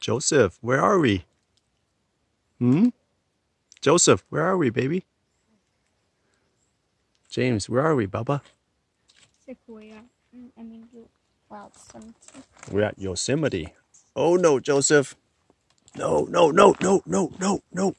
Joseph, where are we? Hmm? Joseph, where are we, baby? James, where are we, Baba? Sequoia. I mean. Well. We're at Yosemite. Oh no, Joseph. No, no, no, no, no, no, no.